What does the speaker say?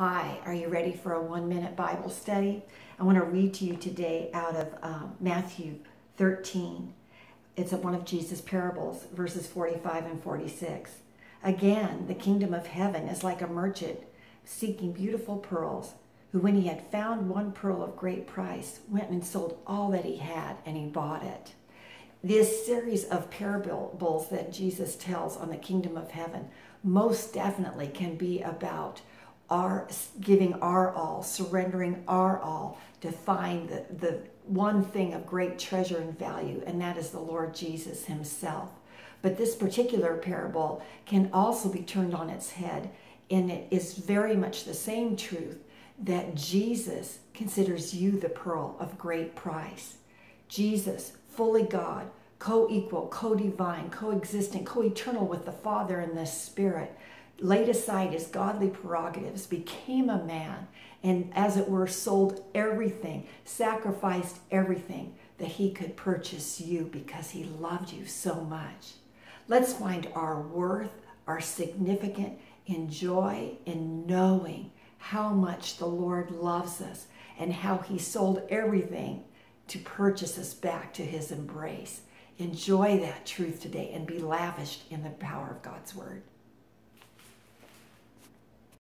Hi, are you ready for a one minute Bible study? I want to read to you today out of um, Matthew 13. It's one of Jesus' parables, verses 45 and 46. Again, the kingdom of heaven is like a merchant seeking beautiful pearls, who, when he had found one pearl of great price, went and sold all that he had and he bought it. This series of parables that Jesus tells on the kingdom of heaven most definitely can be about our giving our all, surrendering our all to find the, the one thing of great treasure and value, and that is the Lord Jesus Himself. But this particular parable can also be turned on its head, and it is very much the same truth that Jesus considers you the pearl of great price. Jesus, fully God, co equal, co divine, co-existent, co eternal with the Father and the Spirit laid aside his godly prerogatives, became a man, and as it were, sold everything, sacrificed everything that he could purchase you because he loved you so much. Let's find our worth, our significant in joy in knowing how much the Lord loves us and how he sold everything to purchase us back to his embrace. Enjoy that truth today and be lavished in the power of God's word.